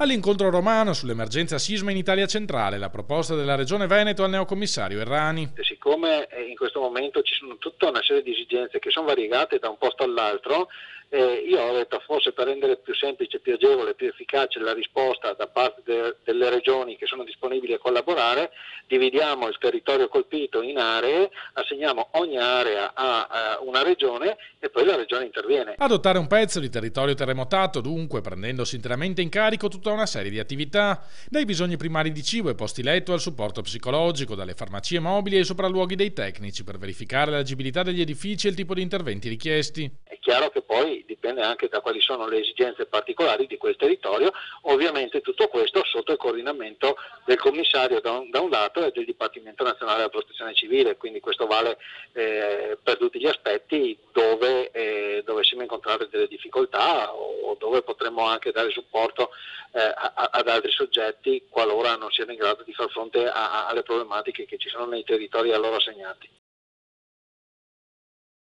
All'incontro romano sull'emergenza sisma in Italia centrale, la proposta della Regione Veneto al neocommissario Errani. Siccome eh, in questo momento ci sono tutta una serie di esigenze che sono variegate da un posto all'altro, eh, io ho detto forse per rendere più semplice, più agevole, più efficace la risposta da parte de- delle regioni che sono disponibili a collaborare, dividiamo il territorio colpito in aree, assegniamo ogni area a, a una regione e poi la regione interviene. Adottare un pezzo di territorio terremotato, dunque, prendendosi interamente in carico tutta una serie di attività, dai bisogni primari di cibo e posti letto al supporto psicologico, dalle farmacie mobili ai sopralluoghi dei tecnici per verificare l'agibilità degli edifici e il tipo di interventi richiesti. Chiaro che poi dipende anche da quali sono le esigenze particolari di quel territorio, ovviamente tutto questo sotto il coordinamento del commissario da un, da un lato e del Dipartimento Nazionale della Protezione Civile, quindi questo vale eh, per tutti gli aspetti dove eh, dovessimo incontrare delle difficoltà o dove potremmo anche dare supporto eh, a, ad altri soggetti qualora non siano in grado di far fronte a, alle problematiche che ci sono nei territori a loro assegnati.